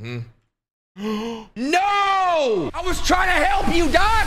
Mm-hmm. no! I was trying to help you, Doc!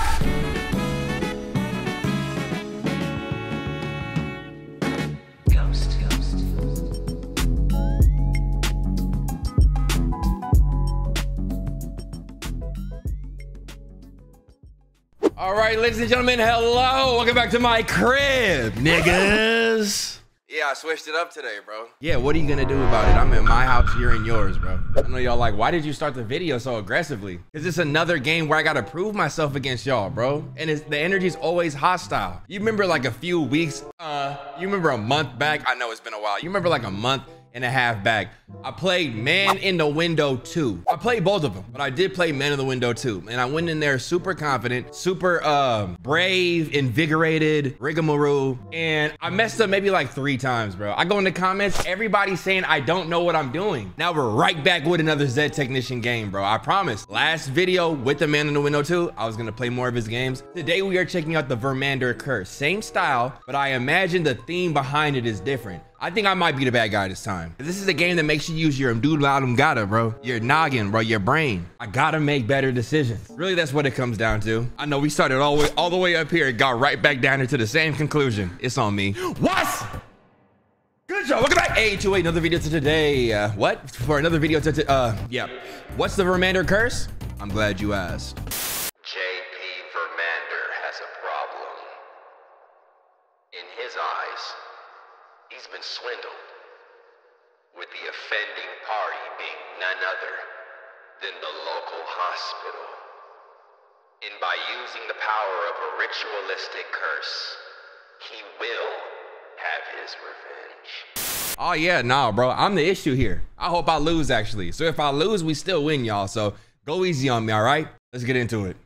All right, ladies and gentlemen, hello. Welcome back to my crib, niggas. Yeah, I switched it up today, bro. Yeah, what are you gonna do about it? I'm in my house, you're in yours, bro. I know y'all like, why did you start the video so aggressively? Is this another game where I gotta prove myself against y'all, bro? And it's, the energy's always hostile. You remember like a few weeks, uh, you remember a month back? I know it's been a while. You remember like a month and a half back. I played Man in the Window 2. I played both of them, but I did play Man in the Window 2. And I went in there super confident, super um, brave, invigorated, rigmarole. And I messed up maybe like three times, bro. I go in the comments, everybody saying I don't know what I'm doing. Now we're right back with another Z Technician game, bro. I promise. Last video with the Man in the Window 2, I was gonna play more of his games. Today we are checking out the Vermander Curse. Same style, but I imagine the theme behind it is different. I think I might be the bad guy this time. This is a game that makes you use your doodle gotta, bro. Your noggin, bro, your brain. I gotta make better decisions. Really, that's what it comes down to. I know we started all the way, all the way up here and got right back down here to the same conclusion. It's on me. What? Good job. Welcome back. Hey, to another video to today. Uh, what? For another video to, uh, yeah. What's the Vermander curse? I'm glad you asked. Swindled, with the offending party being none other than the local hospital. And by using the power of a ritualistic curse, he will have his revenge. Oh yeah, nah, bro. I'm the issue here. I hope I lose actually. So if I lose, we still win, y'all. So go easy on me, all right? Let's get into it.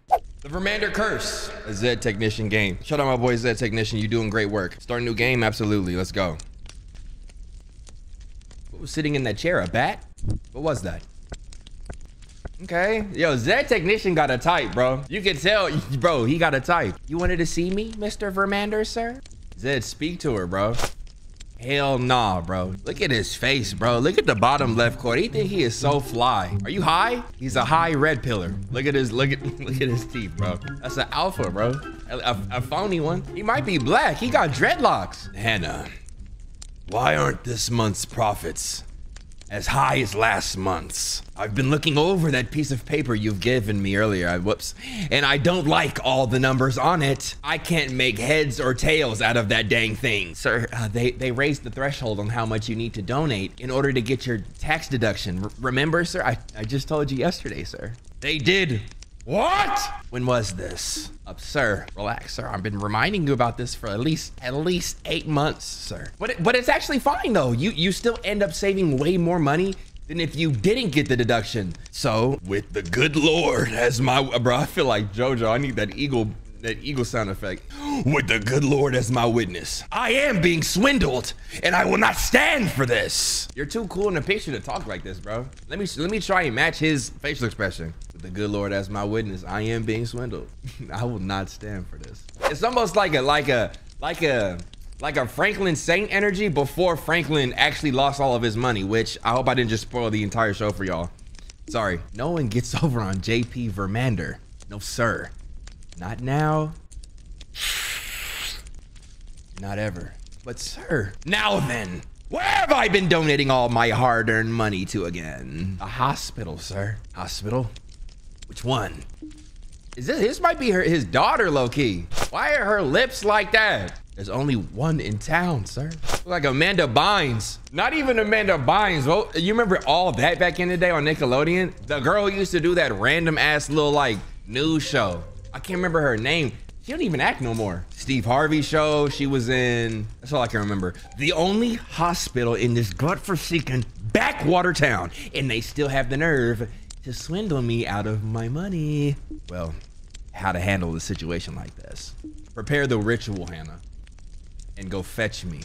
The Vermander Curse, a Zed Technician game. Shout out my boy Zed Technician. You doing great work. Start a new game? Absolutely. Let's go. What was sitting in that chair? A bat? What was that? Okay. Yo, Zed Technician got a type, bro. You can tell, bro, he got a type. You wanted to see me, Mr. Vermander, sir? Zed, speak to her, bro. Hell nah, bro. Look at his face, bro. Look at the bottom left corner. He think he is so fly. Are you high? He's a high red pillar. Look at his look at look at his teeth, bro. That's an alpha, bro. A, a, a phony one. He might be black. He got dreadlocks. Hannah, why aren't this month's profits as high as last month's? I've been looking over that piece of paper you've given me earlier. I, whoops. And I don't like all the numbers on it. I can't make heads or tails out of that dang thing. Sir, uh, they, they raised the threshold on how much you need to donate in order to get your tax deduction. R- remember, sir? I, I just told you yesterday, sir. They did. What? When was this? Uh, sir, relax, sir. I've been reminding you about this for at least at least eight months, sir. But it, but it's actually fine though. You you still end up saving way more money than if you didn't get the deduction. So with the good Lord as my bro, I feel like JoJo. I need that eagle that eagle sound effect. With the good Lord as my witness, I am being swindled, and I will not stand for this. You're too cool in the picture to talk like this, bro. Let me let me try and match his facial expression. With the good Lord as my witness, I am being swindled. I will not stand for this. It's almost like a like a like a like a Franklin Saint energy before Franklin actually lost all of his money, which I hope I didn't just spoil the entire show for y'all. Sorry, no one gets over on JP Vermander. No, sir. Not now. Not ever. But, sir, now then, where have I been donating all my hard earned money to again? A hospital, sir. Hospital? Which one? Is this, this might be her, his daughter, low key. Why are her lips like that? There's only one in town, sir. Like Amanda Bynes. Not even Amanda Bynes. Well, you remember all that back in the day on Nickelodeon? The girl who used to do that random ass little like news show. I can't remember her name. She don't even act no more. Steve Harvey show. She was in. That's all I can remember. The only hospital in this godforsaken backwater town, and they still have the nerve to swindle me out of my money. Well, how to handle a situation like this? Prepare the ritual, Hannah, and go fetch me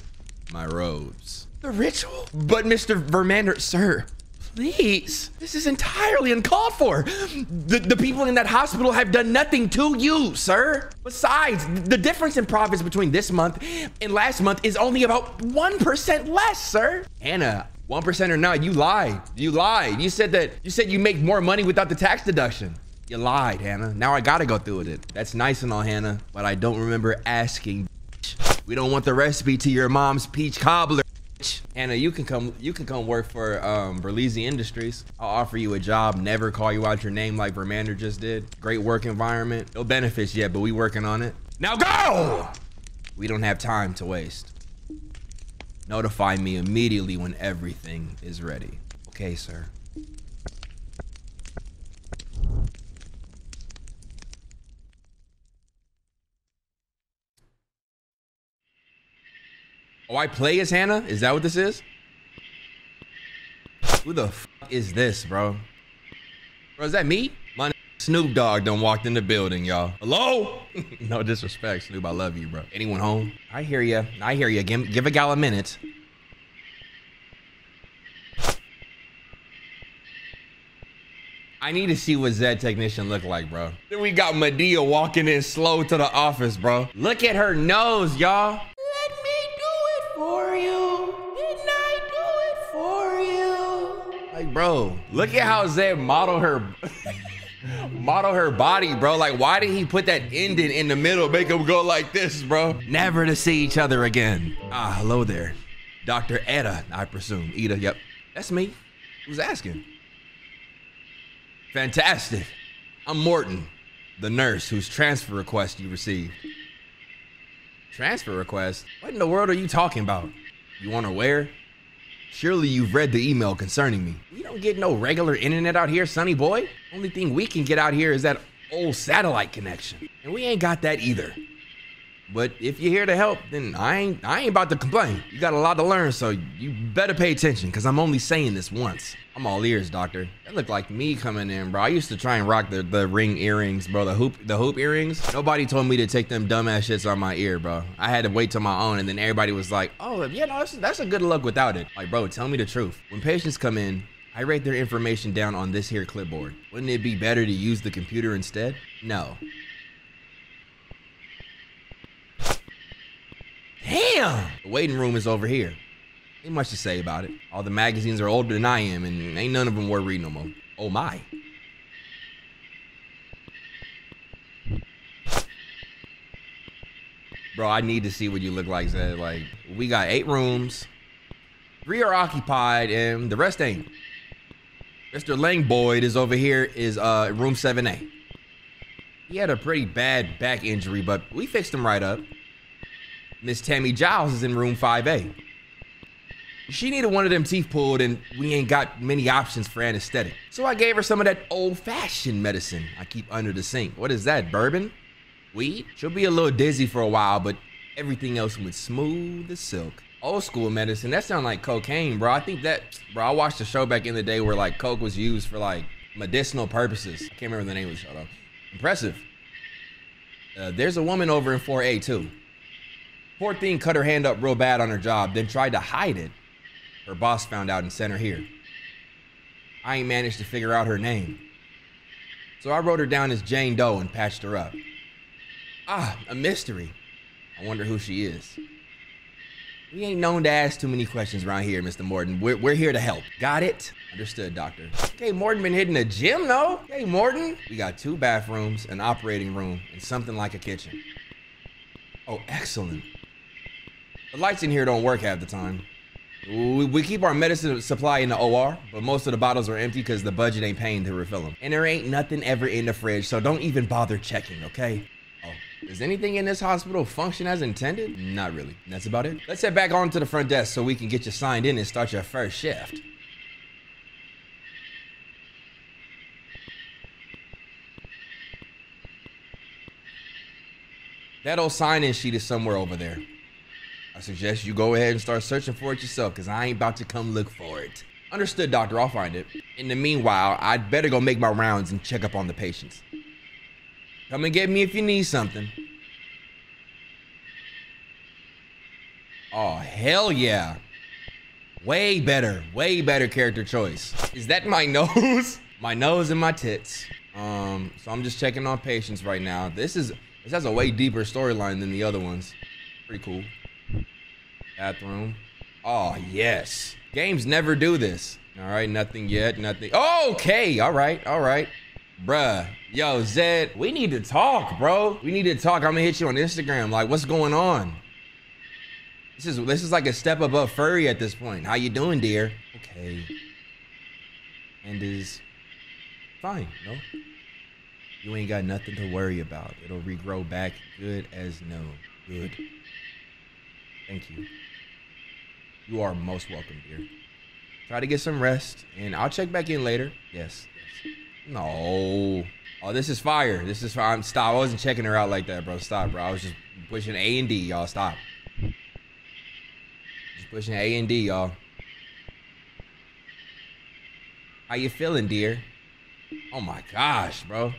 my robes. The ritual? But Mr. Vermander, sir, please. This is entirely uncalled for. The, the people in that hospital have done nothing to you, sir. Besides, the difference in profits between this month and last month is only about 1% less, sir. Hannah, 1% or not, you lied. You lied. You said that you said you make more money without the tax deduction. You lied, Hannah. Now I gotta go through with it. That's nice and all, Hannah, but I don't remember asking. We don't want the recipe to your mom's peach cobbler. Hannah, you can come. You can come work for um, Industries. I'll offer you a job. Never call you out your name like Vermander just did. Great work environment. No benefits yet, but we working on it. Now go. We don't have time to waste. Notify me immediately when everything is ready. Okay, sir. Oh, I play as Hannah? Is that what this is? Who the f is this, bro? Bro, is that me? My Snoop Dogg done walked in the building, y'all. Hello? no disrespect, Snoop. I love you, bro. Anyone home? I hear ya. I hear ya. Give, give a gal a minute. I need to see what Zed technician look like, bro. Then we got Madea walking in slow to the office, bro. Look at her nose, y'all. Bro, look at how Zed model her. model her body, bro. Like, why did he put that ending in the middle, make him go like this, bro? Never to see each other again. Ah, hello there. Dr. Etta, I presume. Ida, yep. That's me. Who's asking? Fantastic. I'm Morton, the nurse whose transfer request you received. Transfer request? What in the world are you talking about? You want to where? Surely you've read the email concerning me. We don't get no regular internet out here, sonny boy. Only thing we can get out here is that old satellite connection. And we ain't got that either. But if you're here to help, then I ain't I ain't about to complain. You got a lot to learn, so you better pay attention, cause I'm only saying this once. I'm all ears, doctor. That looked like me coming in, bro. I used to try and rock the, the ring earrings, bro. The hoop the hoop earrings. Nobody told me to take them dumbass shits on my ear, bro. I had to wait till my own, and then everybody was like, "Oh, yeah, no, that's, that's a good look without it." Like, bro, tell me the truth. When patients come in, I write their information down on this here clipboard. Wouldn't it be better to use the computer instead? No. Damn! The waiting room is over here. Ain't much to say about it. All the magazines are older than I am, and ain't none of them worth reading no more. Oh my. Bro, I need to see what you look like, Zed. Like, we got eight rooms. Three are occupied, and the rest ain't. Mr. Lang Boyd is over here, is uh room 7A. He had a pretty bad back injury, but we fixed him right up. Miss Tammy Giles is in room 5A. She needed one of them teeth pulled, and we ain't got many options for anesthetic. So I gave her some of that old fashioned medicine I keep under the sink. What is that, bourbon? Weed? She'll be a little dizzy for a while, but everything else went smooth as silk. Old school medicine, that sound like cocaine, bro. I think that, bro, I watched a show back in the day where like coke was used for like medicinal purposes. I can't remember the name of the show though. Impressive. Uh, there's a woman over in 4A too. Poor thing cut her hand up real bad on her job, then tried to hide it. Her boss found out and sent her here. I ain't managed to figure out her name. So I wrote her down as Jane Doe and patched her up. Ah, a mystery. I wonder who she is. We ain't known to ask too many questions around here, Mr. Morton. We're, we're here to help. Got it? Understood, doctor. Okay, Morton been hitting the gym, no? Hey, Morton. We got two bathrooms, an operating room, and something like a kitchen. Oh, excellent. The lights in here don't work half the time. We, we keep our medicine supply in the OR, but most of the bottles are empty because the budget ain't paying to refill them. And there ain't nothing ever in the fridge, so don't even bother checking, okay? Oh, does anything in this hospital function as intended? Not really. That's about it. Let's head back on to the front desk so we can get you signed in and start your first shift. That old sign-in sheet is somewhere over there. I suggest you go ahead and start searching for it yourself, because I ain't about to come look for it. Understood, doctor. I'll find it. In the meanwhile, I'd better go make my rounds and check up on the patients. Come and get me if you need something. Oh, hell yeah. Way better, way better character choice. Is that my nose? my nose and my tits. Um, so I'm just checking on patients right now. This is this has a way deeper storyline than the other ones. Pretty cool. Bathroom. Oh, yes. Games never do this. All right, nothing yet, nothing. Okay, all right, all right. Bruh, yo, Zed, we need to talk, bro. We need to talk. I'm gonna hit you on Instagram. Like, what's going on? This is this is like a step above furry at this point. How you doing, dear? Okay. And is fine, no? You ain't got nothing to worry about. It'll regrow back good as no. Good. Thank you. You are most welcome, dear. Try to get some rest, and I'll check back in later. Yes. No. Oh, this is fire. This is fire. I'm stop. I wasn't checking her out like that, bro. Stop, bro. I was just pushing A and D, y'all. Stop. Just pushing A and D, y'all. How you feeling, dear? Oh my gosh, bro.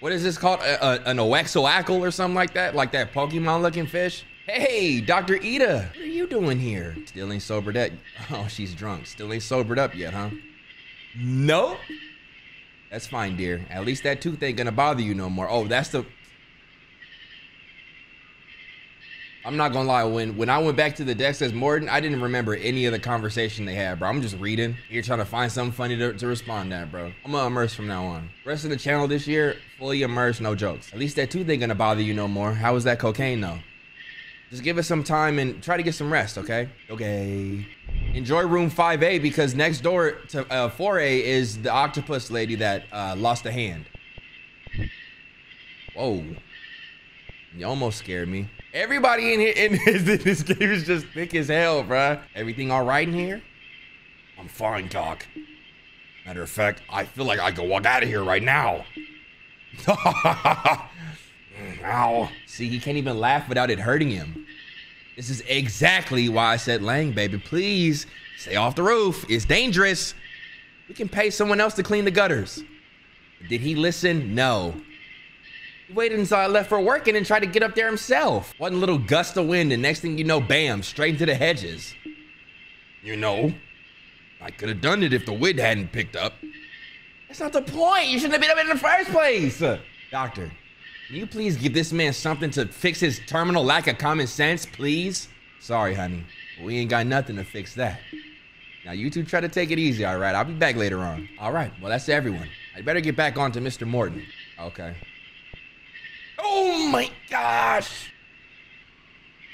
What is this called? A, a, an axolotl or something like that? Like that Pokemon looking fish? Hey, Dr. Ida, what are you doing here? Still ain't sobered up. Oh, she's drunk. Still ain't sobered up yet, huh? Nope. That's fine, dear. At least that tooth ain't gonna bother you no more. Oh, that's the. I'm not gonna lie. When when I went back to the desk as Morton, I didn't remember any of the conversation they had, bro. I'm just reading. You're trying to find something funny to, to respond at, bro. I'm gonna immerse from now on. Rest of the channel this year, fully immersed, no jokes. At least that tooth ain't gonna bother you no more. How was that cocaine though? Just give us some time and try to get some rest, okay? Okay. Enjoy room 5A because next door to uh, 4A is the octopus lady that uh, lost a hand. Whoa. You almost scared me. Everybody in here in this, this game is just thick as hell, bruh. Everything all right in here? I'm fine, Doc. Matter of fact, I feel like I could walk out of here right now. Ow. See, he can't even laugh without it hurting him. This is exactly why I said, Lang, baby, please stay off the roof. It's dangerous. We can pay someone else to clean the gutters. Did he listen? No. He waited until I left for work and then tried to get up there himself. One little gust of wind, and next thing you know, bam, straight into the hedges. You know, I could have done it if the wind hadn't picked up. That's not the point. You shouldn't have been up in the first place. Doctor, can you please give this man something to fix his terminal lack of common sense, please? Sorry, honey. We ain't got nothing to fix that. Now, you two try to take it easy, all right? I'll be back later on. All right, well, that's everyone. I'd better get back on to Mr. Morton. Okay. Oh my gosh!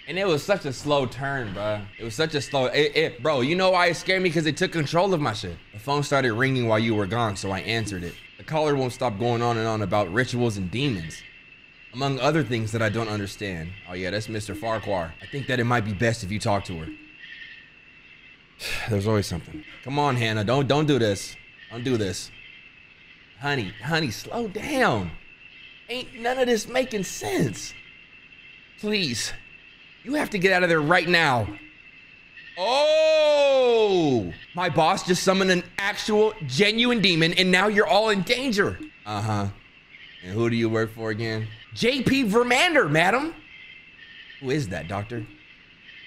And it was such a slow turn, bro. It was such a slow, it, it, bro. You know why it scared me? Because it took control of my shit. The phone started ringing while you were gone, so I answered it. The caller won't stop going on and on about rituals and demons, among other things that I don't understand. Oh yeah, that's Mr. Farquhar. I think that it might be best if you talk to her. There's always something. Come on, Hannah. Don't don't do this. Don't do this. Honey, honey, slow down. Ain't none of this making sense. Please. You have to get out of there right now. Oh! My boss just summoned an actual, genuine demon, and now you're all in danger. Uh huh. And who do you work for again? JP Vermander, madam. Who is that, doctor?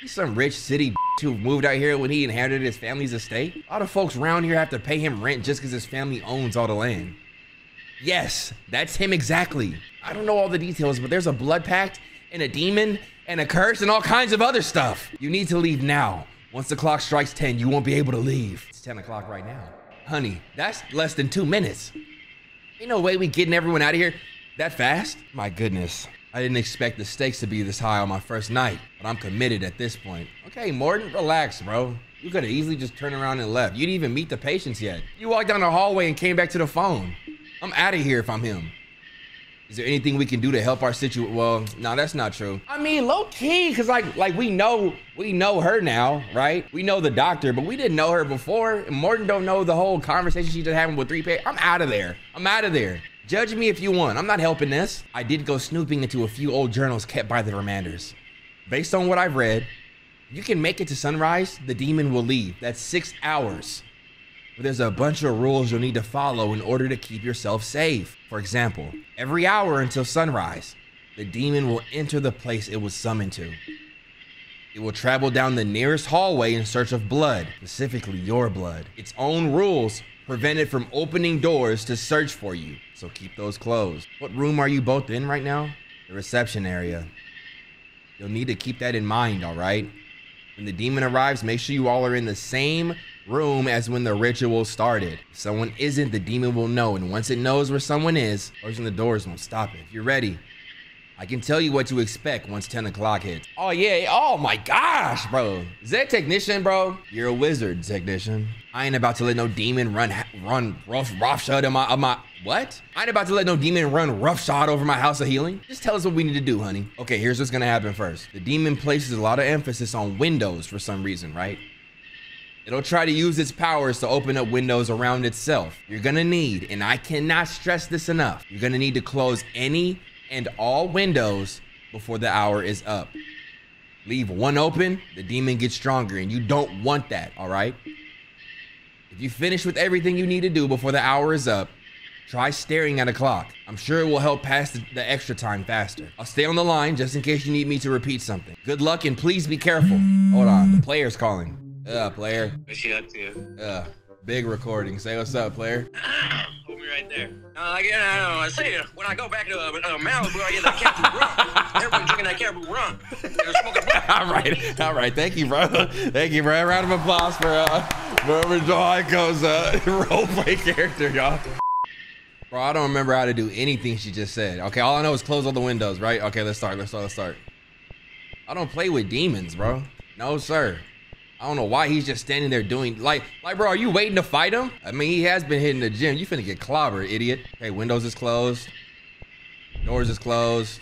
He's some rich city who moved out here when he inherited his family's estate. A lot of folks around here have to pay him rent just because his family owns all the land. Yes, that's him exactly. I don't know all the details, but there's a blood pact and a demon and a curse and all kinds of other stuff. You need to leave now. Once the clock strikes 10, you won't be able to leave. It's 10 o'clock right now. Honey, that's less than two minutes. Ain't no way we getting everyone out of here that fast. My goodness. I didn't expect the stakes to be this high on my first night, but I'm committed at this point. Okay, Morton, relax, bro. You could have easily just turned around and left. You didn't even meet the patients yet. You walked down the hallway and came back to the phone. I'm out of here if I'm him. Is there anything we can do to help our situation? Well, no, that's not true. I mean, low key, cause like, like we know, we know her now, right? We know the doctor, but we didn't know her before. And Morton don't know the whole conversation she just having with three pay. I'm out of there. I'm out of there. Judge me if you want. I'm not helping this. I did go snooping into a few old journals kept by the Vermanders. Based on what I've read, you can make it to sunrise, the demon will leave. That's six hours. But there's a bunch of rules you'll need to follow in order to keep yourself safe. For example, every hour until sunrise, the demon will enter the place it was summoned to. It will travel down the nearest hallway in search of blood, specifically your blood. Its own rules prevent it from opening doors to search for you, so keep those closed. What room are you both in right now? The reception area. You'll need to keep that in mind, all right? When the demon arrives, make sure you all are in the same room as when the ritual started. If someone isn't, the demon will know, and once it knows where someone is, closing the doors won't stop it. If you're ready, I can tell you what to expect once 10 o'clock hits. Oh yeah, oh my gosh, bro. That technician, bro? You're a wizard, technician. I ain't about to let no demon run run rough roughshod on my my what? I ain't about to let no demon run roughshod over my house of healing. Just tell us what we need to do, honey. Okay, here's what's gonna happen first. The demon places a lot of emphasis on windows for some reason, right? It'll try to use its powers to open up windows around itself. You're gonna need, and I cannot stress this enough, you're gonna need to close any and all windows before the hour is up. Leave one open, the demon gets stronger, and you don't want that, all right? If you finish with everything you need to do before the hour is up, try staring at a clock. I'm sure it will help pass the, the extra time faster. I'll stay on the line just in case you need me to repeat something. Good luck and please be careful. Hold on, the player's calling. Uh, player. What's she up to? Uh, big recording. Say what's up, player. Right there. Uh, I get, uh, I say, uh, when I go back to uh, uh, Malibu, I get that Caribou rum. Everybody drinking that Caribou rum. They're smoking blunt. all right, all right. Thank you, bro. Thank you, bro. Round of applause for uh, for Aiko's uh, roleplay character, y'all. Bro, I don't remember how to do anything she just said. Okay, all I know is close all the windows, right? Okay, let's start. Let's start. Let's start. I don't play with demons, bro. No, sir. I don't know why he's just standing there doing like, like, bro. Are you waiting to fight him? I mean, he has been hitting the gym. You finna get clobbered, idiot. Okay, windows is closed. Doors is closed.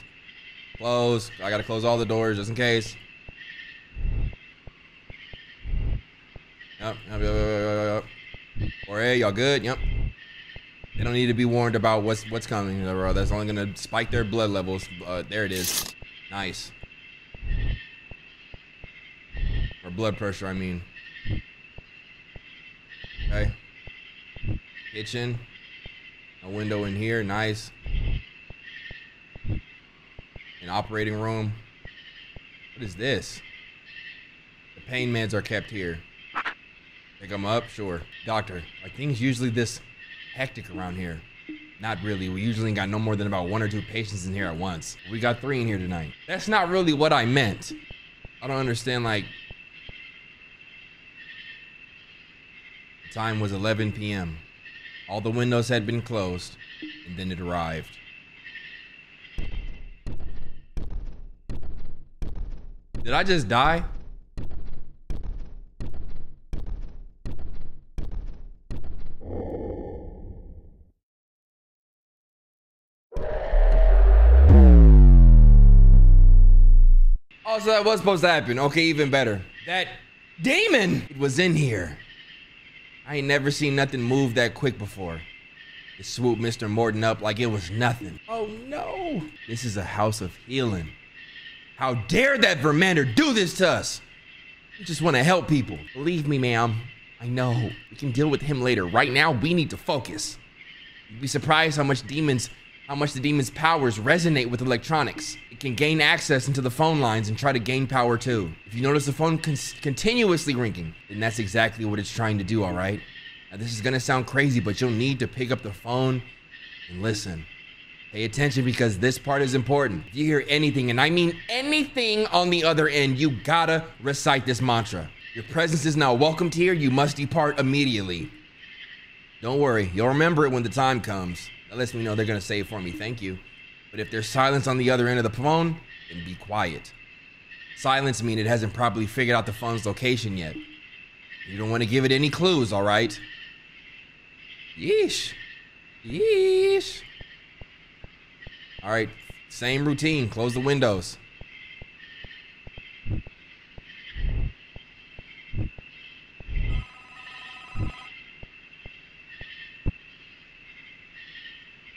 Close. I gotta close all the doors just in case. Yep. Yep. Yep. Yep. Yep. yep. Or hey, y'all good? Yep. They don't need to be warned about what's what's coming, bro. That's only gonna spike their blood levels. Uh, there it is. Nice. Or blood pressure, I mean. Okay. Kitchen. A window in here. Nice. An operating room. What is this? The pain meds are kept here. Pick them up? Sure. Doctor, are things usually this hectic around here? Not really. We usually got no more than about one or two patients in here at once. We got three in here tonight. That's not really what I meant. I don't understand, like, time was 11 p.m. All the windows had been closed, and then it arrived. Did I just die? Oh, so that was supposed to happen. Okay, even better. That demon was in here. I ain't never seen nothing move that quick before. It swooped Mr. Morton up like it was nothing. Oh no! This is a house of healing. How dare that Vermander do this to us? We just want to help people. Believe me, ma'am. I know. We can deal with him later. Right now, we need to focus. You'd be surprised how much demons, how much the demon's powers resonate with electronics. It can gain access into the phone lines and try to gain power too. If you notice the phone con- continuously ringing, then that's exactly what it's trying to do, all right? Now, this is gonna sound crazy, but you'll need to pick up the phone and listen. Pay attention because this part is important. If you hear anything, and I mean anything on the other end, you gotta recite this mantra. Your presence is now welcomed here. You must depart immediately. Don't worry, you'll remember it when the time comes. That lets me know they're gonna it for me. Thank you. But if there's silence on the other end of the phone, then be quiet. Silence means it hasn't properly figured out the phone's location yet. You don't want to give it any clues, all right? Yeesh. Yeesh. All right, same routine. Close the windows.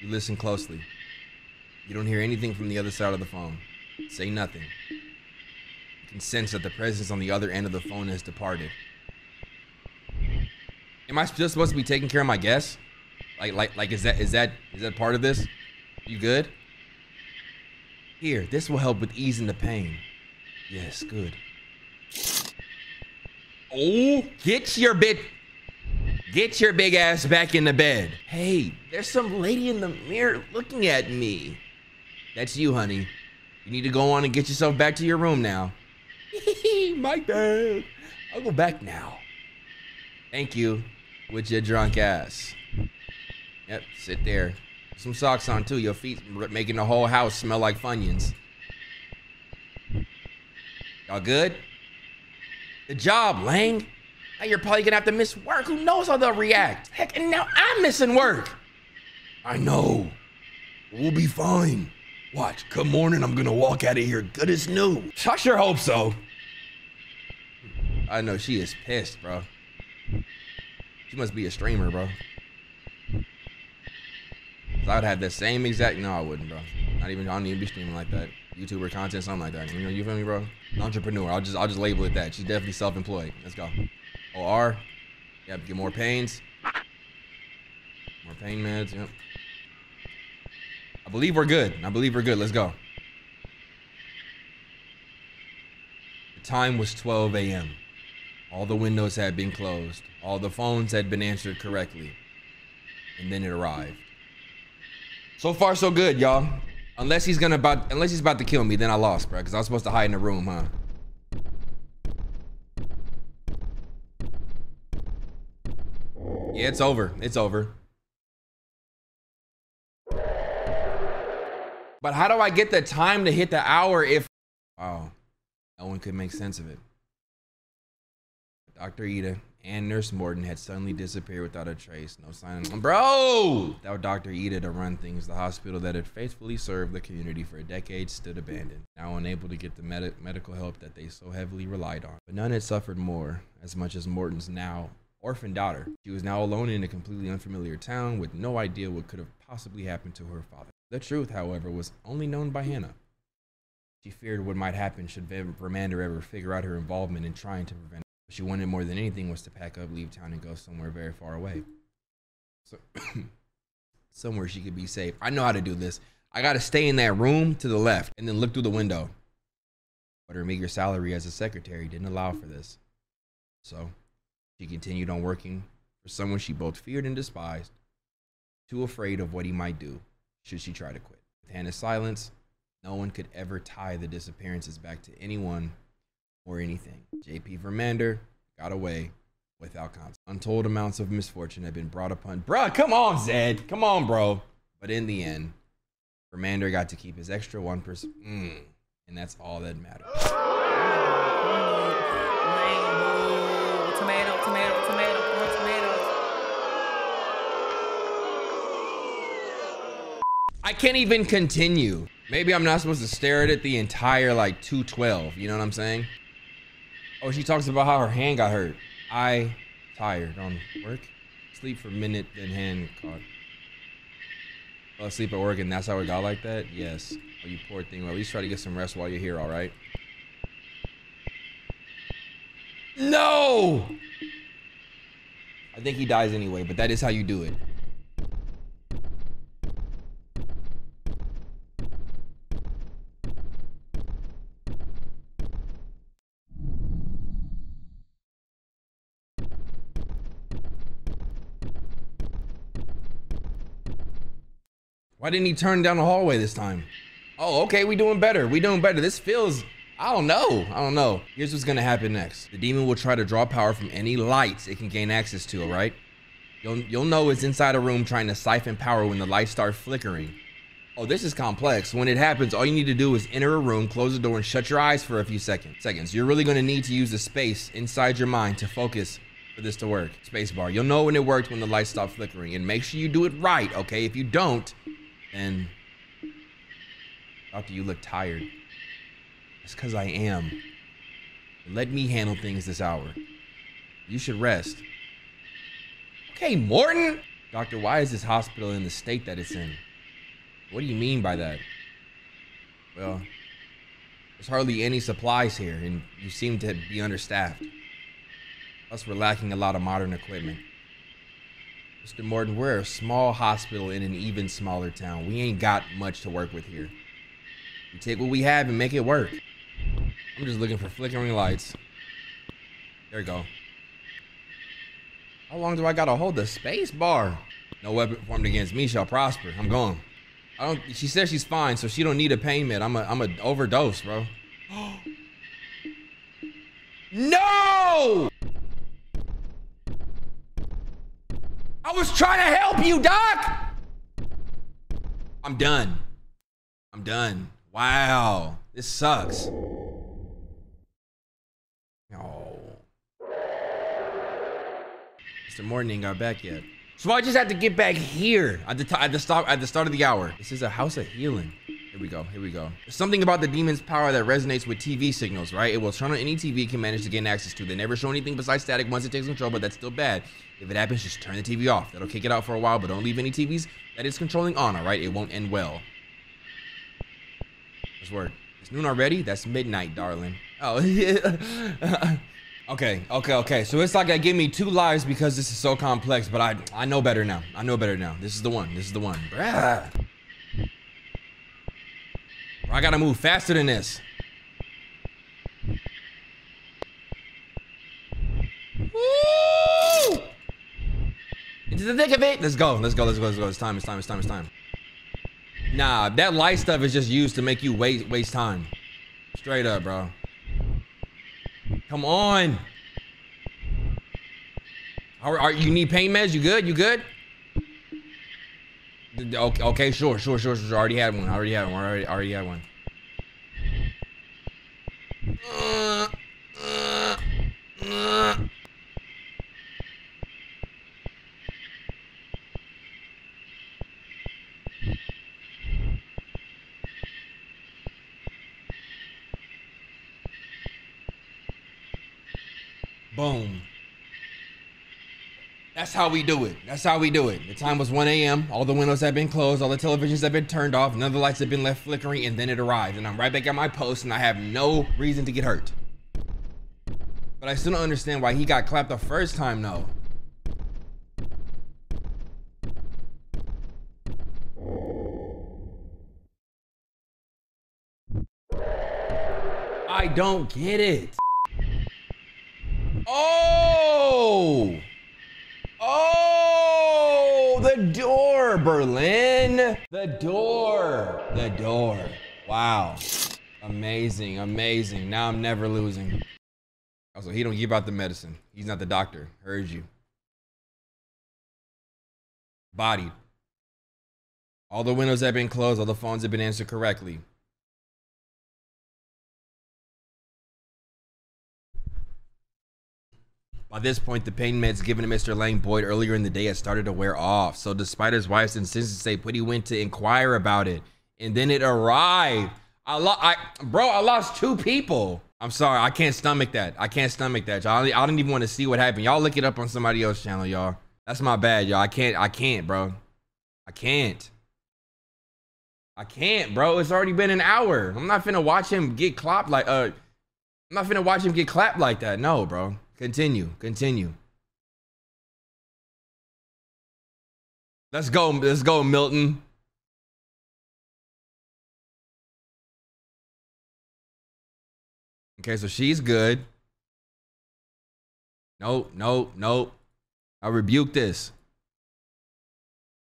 You listen closely. You don't hear anything from the other side of the phone. Say nothing. You can sense that the presence on the other end of the phone has departed. Am I still supposed to be taking care of my guests? Like, like, like, is that, is that, is that part of this? You good? Here, this will help with easing the pain. Yes, good. Oh, get your bit. Get your big ass back in the bed. Hey, there's some lady in the mirror looking at me. That's you, honey. You need to go on and get yourself back to your room now. My bad. I'll go back now. Thank you. With your drunk ass. Yep, sit there. Some socks on too. Your feet making the whole house smell like Funyuns. Y'all good? Good job, Lang. Now you're probably gonna have to miss work. Who knows how they'll react? Heck, and now I'm missing work. I know. We'll be fine. Watch, come morning, I'm gonna walk out of here good as new. I sure hope so. I know she is pissed, bro. She must be a streamer, bro. I would have the same exact. No, I wouldn't, bro. Not even. I don't even be streaming like that. YouTuber content, something like that. You know, you feel me, bro? Entrepreneur. I'll just, I'll just label it that. She's definitely self-employed. Let's go. OR. Yep. Get more pains. More pain meds. Yep. I believe we're good. I believe we're good. Let's go. The time was 12 a.m. All the windows had been closed. All the phones had been answered correctly. And then it arrived. So far, so good, y'all. Unless he's gonna about, unless he's about to kill me, then I lost, bro. Cause I was supposed to hide in the room, huh? Yeah, it's over. It's over. But how do I get the time to hit the hour if? Wow, no one could make sense of it. Dr. Ida and Nurse Morton had suddenly disappeared without a trace. No sign of Bro! Without Dr. Ida to run things, the hospital that had faithfully served the community for a decade stood abandoned, now unable to get the med- medical help that they so heavily relied on. But none had suffered more, as much as Morton's now orphan daughter. She was now alone in a completely unfamiliar town with no idea what could have possibly happened to her father. The truth, however, was only known by Hannah. She feared what might happen should Ver- Vermander ever figure out her involvement in trying to prevent. What she wanted more than anything was to pack up, leave town, and go somewhere very far away. So, somewhere she could be safe. I know how to do this. I gotta stay in that room to the left and then look through the window. But her meager salary as a secretary didn't allow for this. So she continued on working for someone she both feared and despised, too afraid of what he might do should she try to quit. With Hannah's silence, no one could ever tie the disappearances back to anyone or anything. JP Vermander got away without consequence. Untold amounts of misfortune had been brought upon. Bruh, come on, Zed. Come on, bro. But in the end, Vermander got to keep his extra 1%. Mm, and that's all that matters. I can't even continue. Maybe I'm not supposed to stare at it the entire like 212. You know what I'm saying? Oh, she talks about how her hand got hurt. I tired on work. Sleep for a minute, then hand caught. Fell asleep at work, and that's how it got like that. Yes. Oh, you poor thing. Well, at least try to get some rest while you're here. All right. No. I think he dies anyway, but that is how you do it. Why didn't he turn down the hallway this time? Oh, okay, we doing better. We doing better. This feels, I don't know. I don't know. Here's what's gonna happen next. The demon will try to draw power from any lights it can gain access to, all right? You'll, you'll know it's inside a room trying to siphon power when the lights start flickering. Oh, this is complex. When it happens, all you need to do is enter a room, close the door, and shut your eyes for a few seconds. Seconds. You're really gonna need to use the space inside your mind to focus for this to work. Spacebar. You'll know when it worked when the lights stop flickering, and make sure you do it right, okay? If you don't, then Doctor, you look tired. It's because I am. Let me handle things this hour. You should rest. Okay, Morton. Doctor, why is this hospital in the state that it's in? What do you mean by that? Well, there's hardly any supplies here, and you seem to be understaffed. Plus, we're lacking a lot of modern equipment. Mr. Morton, we're a small hospital in an even smaller town. We ain't got much to work with here. We take what we have and make it work. I'm just looking for flickering lights. There we go. How long do I gotta hold the space bar? No weapon formed against me shall prosper. I'm going. I don't. She says she's fine, so she don't need a pain med. I'm a. I'm a overdose, bro. no! Was trying to help you, Doc. I'm done. I'm done. Wow. This sucks. Oh. Mr. Morton ain't got back yet. So I just had to get back here at the, at the start at the start of the hour. This is a house of healing. Here we go. Here we go. Something about the demon's power that resonates with TV signals, right? It will turn on any TV it can manage to gain access to. They never show anything besides static once it takes control, but that's still bad. If it happens, just turn the TV off. That'll kick it out for a while, but don't leave any TVs that it's controlling on, all right? It won't end well. Let's work. It's noon already? That's midnight, darling. Oh, okay, okay, okay. So it's like I give me two lives because this is so complex, but I I know better now. I know better now. This is the one. This is the one. Bruh. I gotta move faster than this. Woo! Into the thick of it. Let's go. Let's go. Let's go. Let's go. It's time. It's time. It's time. It's time. Nah, that light stuff is just used to make you waste waste time. Straight up, bro. Come on. Are, are you need pain meds? You good? You good? Okay, okay, sure, sure, sure, sure. Already had one. I already had one. Already, already had one. Boom. That's how we do it. That's how we do it. The time was 1 a.m. All the windows have been closed. All the televisions have been turned off. None of the lights have been left flickering. And then it arrived. And I'm right back at my post. And I have no reason to get hurt. But I still don't understand why he got clapped the first time, though. I don't get it. Oh! Oh, the door, Berlin. The door. The door. Wow. Amazing, amazing. Now I'm never losing. Also, he don't give out the medicine. He's not the doctor. Heard you. Bodied. All the windows have been closed. All the phones have been answered correctly. By this point, the pain meds given to Mr. Lang Boyd earlier in the day had started to wear off. So, despite his wife's insistence, Putty went to inquire about it, and then it arrived. I, lo- I, bro, I lost two people. I'm sorry, I can't stomach that. I can't stomach that, y'all. I didn't even want to see what happened. Y'all look it up on somebody else's channel, y'all. That's my bad, y'all. I can't. I can't, bro. I can't. I can't, bro. It's already been an hour. I'm not finna watch him get clapped like uh. I'm not finna watch him get clapped like that. No, bro. Continue. Continue. Let's go. Let's go, Milton. Okay, so she's good. No, no, no. I rebuke this.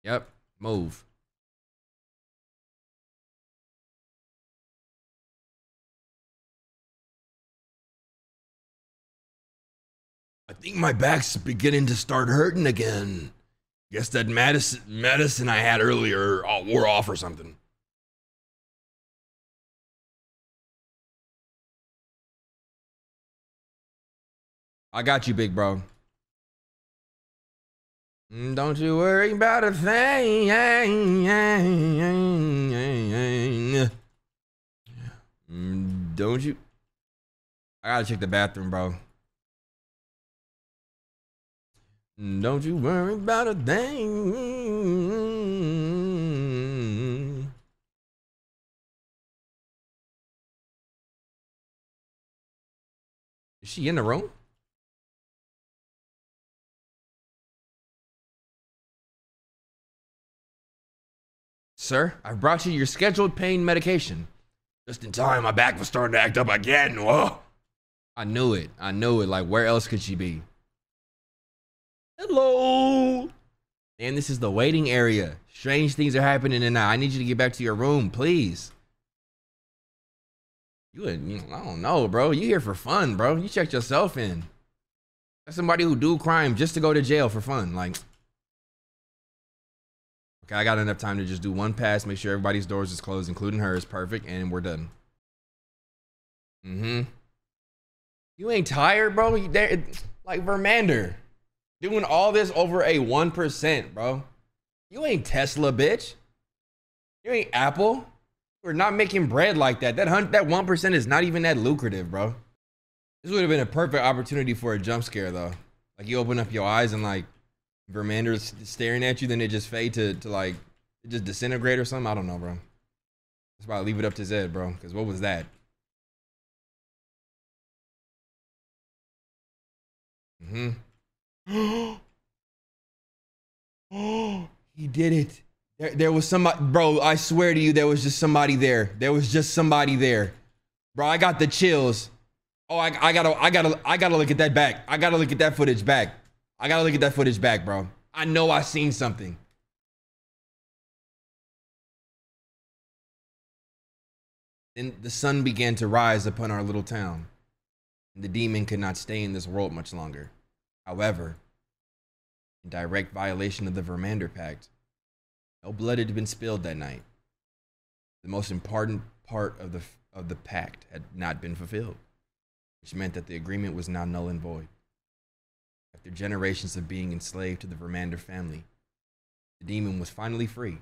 Yep. Move. Think my back's beginning to start hurting again. Guess that medicine, medicine I had earlier uh, wore off or something. I got you, big bro. Mm, Don't you worry about a thing. Mm, Don't you? I gotta check the bathroom, bro. Don't you worry about a thing. Is she in the room? Sir, I've brought you your scheduled pain medication. Just in time, my back was starting to act up again. Whoa. I knew it. I knew it. Like, where else could she be? Hello. And this is the waiting area. Strange things are happening tonight. I need you to get back to your room, please. You, you I don't know, bro. You here for fun, bro. You checked yourself in. That's somebody who do crime just to go to jail for fun. Like, Okay, I got enough time to just do one pass, make sure everybody's doors is closed, including hers. Perfect, and we're done. Mm-hmm. You ain't tired, bro. You there, like Vermander, doing all this over a one percent, bro. You ain't Tesla, bitch. You ain't Apple. We're not making bread like that. That that one percent is not even that lucrative, bro. This would have been a perfect opportunity for a jump scare, though. Like you open up your eyes and like Vermander's staring at you, then it just fade to to like just disintegrate or something. I don't know, bro. That's why I leave it up to Zed, bro. Because what was that? Mm-hmm. Oh, he did it. There, there was somebody, bro. I swear to you, there was just somebody there. There was just somebody there, bro. I got the chills. Oh, I, I gotta, I gotta, I gotta look at that back. I gotta look at that footage back. I gotta look at that footage back, bro. I know I seen something. Then the sun began to rise upon our little town, and the demon could not stay in this world much longer. However, in direct violation of the Vermander Pact, no blood had been spilled that night. The most important part of the of the pact had not been fulfilled, which meant that the agreement was now null and void. After generations of being enslaved to the Vermander family, the demon was finally free.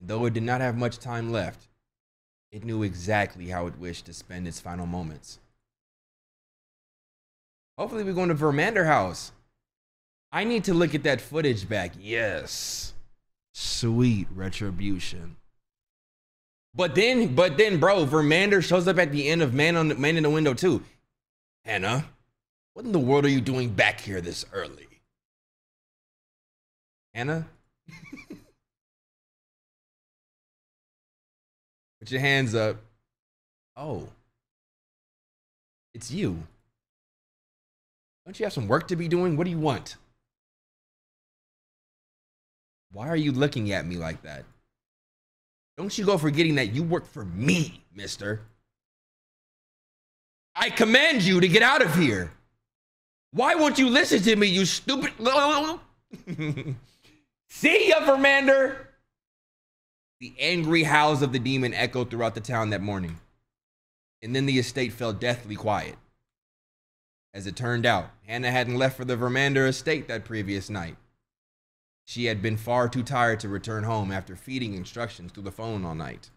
Though it did not have much time left, it knew exactly how it wished to spend its final moments. Hopefully, we're going to Vermander House. I need to look at that footage back. Yes. Sweet retribution. But then, but then, bro, Vermander shows up at the end of Man on the Man in the Window too. Hannah, what in the world are you doing back here this early? Hannah? Put your hands up. Oh. It's you. Don't you have some work to be doing? What do you want? Why are you looking at me like that? Don't you go forgetting that you work for me, mister. I command you to get out of here. Why won't you listen to me, you stupid? See ya, Vermander. The angry howls of the demon echoed throughout the town that morning. And then the estate fell deathly quiet. As it turned out, Hannah hadn't left for the Vermander estate that previous night. She had been far too tired to return home after feeding instructions through the phone all night.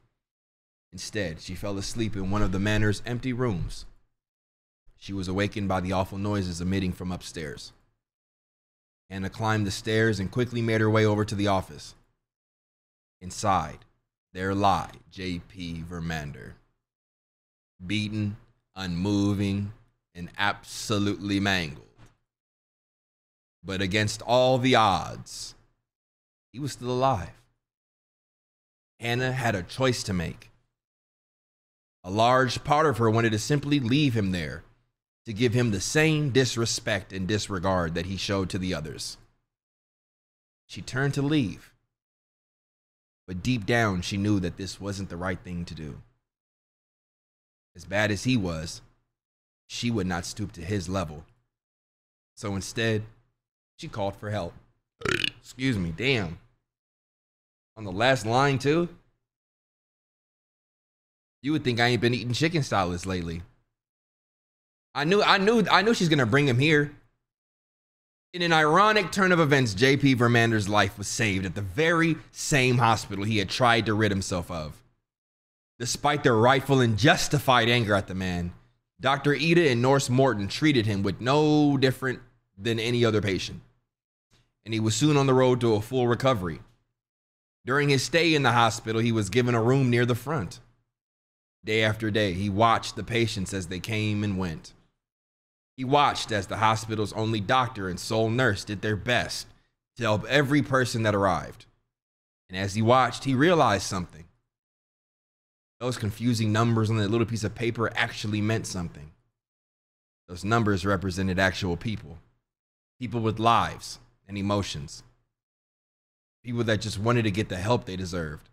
Instead, she fell asleep in one of the manor's empty rooms. She was awakened by the awful noises emitting from upstairs. Hannah climbed the stairs and quickly made her way over to the office. Inside, there lay J.P. Vermander. Beaten, unmoving, and absolutely mangled. But against all the odds, he was still alive. Hannah had a choice to make. A large part of her wanted to simply leave him there to give him the same disrespect and disregard that he showed to the others. She turned to leave, but deep down she knew that this wasn't the right thing to do. As bad as he was, she would not stoop to his level. So instead, she called for help. Excuse me, damn. On the last line, too? You would think I ain't been eating chicken salads lately. I knew I knew I knew she's gonna bring him here. In an ironic turn of events, JP Vermander's life was saved at the very same hospital he had tried to rid himself of. Despite their rightful and justified anger at the man, Dr. Ida and Nurse Morton treated him with no different than any other patient. And he was soon on the road to a full recovery. During his stay in the hospital, he was given a room near the front. Day after day, he watched the patients as they came and went. He watched as the hospital's only doctor and sole nurse did their best to help every person that arrived. And as he watched, he realized something. Those confusing numbers on that little piece of paper actually meant something. Those numbers represented actual people, people with lives and emotions, people that just wanted to get the help they deserved.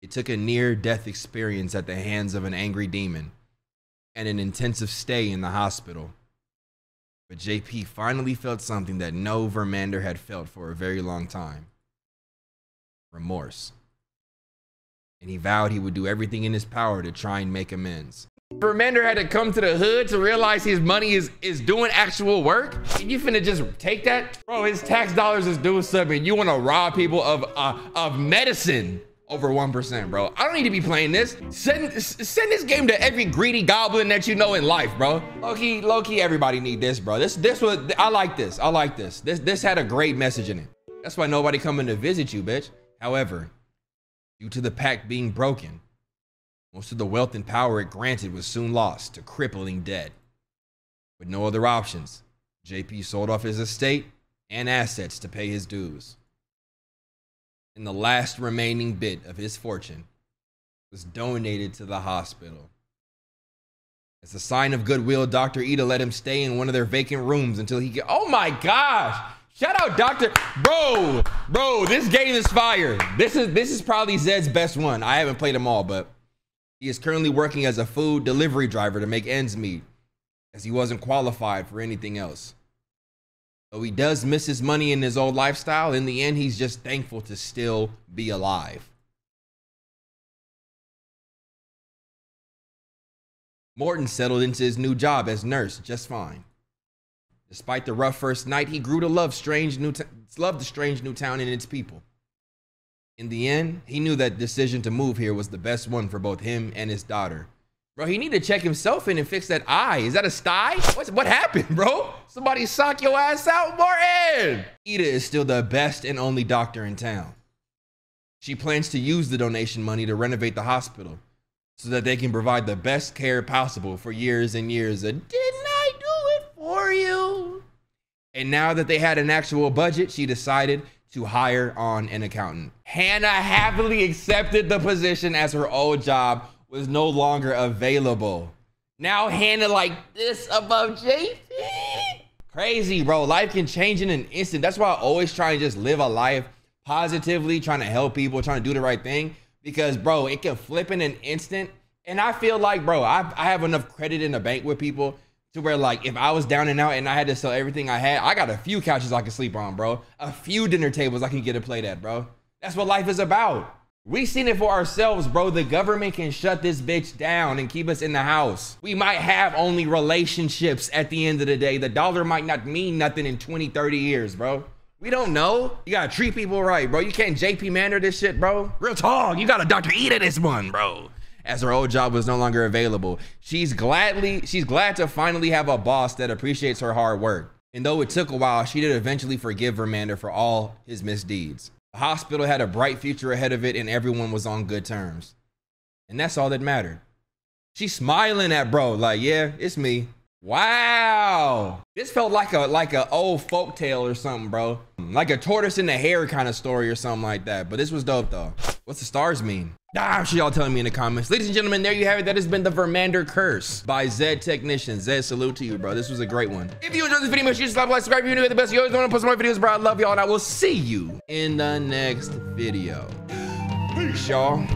It took a near death experience at the hands of an angry demon and an intensive stay in the hospital But JP finally felt something that no Vermander had felt for a very long time remorse. And he vowed he would do everything in his power to try and make amends. Vermander had to come to the hood to realize his money is is doing actual work. You finna just take that, bro? His tax dollars is doing something. You want to rob people of uh, of medicine over one percent, bro. I don't need to be playing this. Send send this game to every greedy goblin that you know in life, bro. Low key, low key, everybody need this, bro. This this was I like this. I like this. This this had a great message in it. That's why nobody coming to visit you, bitch. However, due to the pact being broken, most of the wealth and power it granted was soon lost to crippling debt. With no other options, JP sold off his estate and assets to pay his dues. And the last remaining bit of his fortune was donated to the hospital. As a sign of goodwill, Dr. Ida let him stay in one of their vacant rooms until he could. Oh my gosh! Shout out Dr. Bro, bro, this game is fire. This is this is probably Zed's best one. I haven't played them all, but he is currently working as a food delivery driver to make ends meet, as he wasn't qualified for anything else. Though he does miss his money in his old lifestyle, in the end, he's just thankful to still be alive. Morton settled into his new job as nurse just fine. Despite the rough first night, he grew to love strange new love the strange new town and its people. In the end, he knew that decision to move here was the best one for both him and his daughter. Bro, he need to check himself in and fix that eye. Is that a sty? What's, what happened, bro? Somebody sock your ass out, Morton! Ida is still the best and only doctor in town. She plans to use the donation money to renovate the hospital so that they can provide the best care possible for years and years. Didn't I do it for you? And now that they had an actual budget, she decided to hire on an accountant. Hannah happily accepted the position as her old job was no longer available. Now Hannah like this above JP. Crazy, bro. Life can change in an instant. That's why I always try and just live a life positively, trying to help people, trying to do the right thing. Because, bro, it can flip in an instant. And I feel like, bro, I, I have enough credit in the bank with people to where, like, if I was down and out and I had to sell everything I had, I got a few couches I can sleep on, bro. A few dinner tables I can get a plate at, bro. That's what life is about. We seen it for ourselves, bro. The government can shut this bitch down and keep us in the house. We might have only relationships at the end of the day. The dollar might not mean nothing in 20, 30 years, bro. We don't know. You gotta treat people right, bro. You can't JP Manor this shit, bro. Real talk. You gotta Dr. Ida this one, bro. As her old job was no longer available, she's gladly she's glad to finally have a boss that appreciates her hard work. And though it took a while, she did eventually forgive Vermander for all his misdeeds. The hospital had a bright future ahead of it, and everyone was on good terms. And that's all that mattered. She's smiling at bro, like, yeah, it's me. Wow. This felt like a like a old folk tale or something, bro. Like a tortoise in the hare kind of story or something like that. But this was dope though. What's the stars mean? Ah, I'm sure y'all telling me in the comments. Ladies and gentlemen, there you have it. That has been the Vermander Curse by Zed Technician. Zed, salute to you, bro. This was a great one. If you enjoyed this video, make sure you subscribe, like, subscribe. If you're new the best, you always want to post more videos, bro. I love y'all, and I will see you in the next video. Peace, y'all.